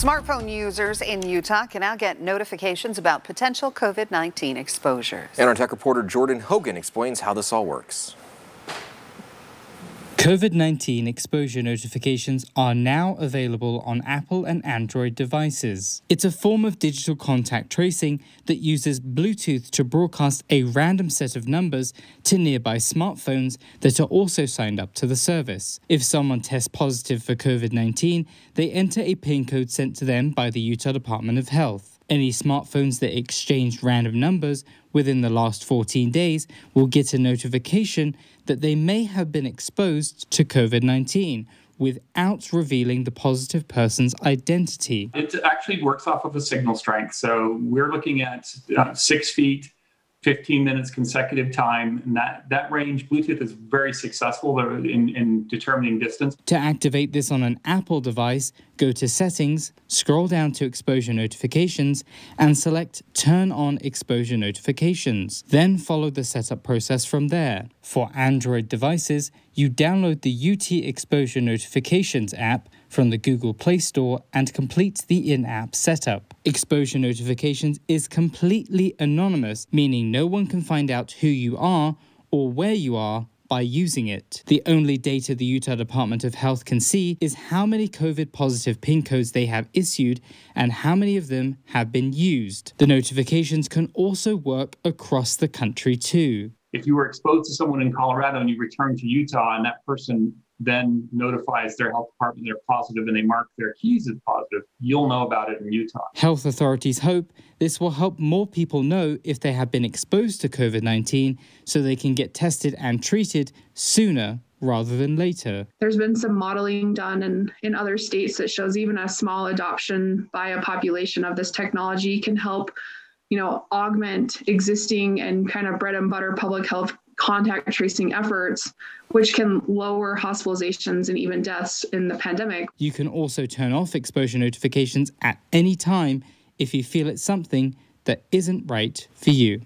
Smartphone users in Utah can now get notifications about potential COVID 19 exposures. And our tech reporter Jordan Hogan explains how this all works. COVID 19 exposure notifications are now available on Apple and Android devices. It's a form of digital contact tracing that uses Bluetooth to broadcast a random set of numbers to nearby smartphones that are also signed up to the service. If someone tests positive for COVID 19, they enter a PIN code sent to them by the Utah Department of Health. Any smartphones that exchanged random numbers within the last 14 days will get a notification that they may have been exposed to COVID 19 without revealing the positive person's identity. It actually works off of a signal strength. So we're looking at uh, six feet 15 minutes consecutive time and that that range bluetooth is very successful in, in determining distance. To activate this on an apple device go to settings scroll down to exposure notifications and select turn on exposure notifications. Then follow the setup process from there. For android devices you download the ut exposure notifications app from the Google Play Store and complete the in app setup. Exposure notifications is completely anonymous, meaning no one can find out who you are or where you are by using it. The only data the Utah Department of Health can see is how many COVID positive PIN codes they have issued and how many of them have been used. The notifications can also work across the country too. If you were exposed to someone in Colorado and you return to Utah and that person then notifies their health department they're positive and they mark their keys as positive, you'll know about it in Utah. Health authorities hope this will help more people know if they have been exposed to COVID 19 so they can get tested and treated sooner rather than later. There's been some modeling done in, in other states that shows even a small adoption by a population of this technology can help you know augment existing and kind of bread and butter public health contact tracing efforts, which can lower hospitalizations and even deaths in the pandemic. You can also turn off exposure notifications at any time if you feel it's something that isn't right for you.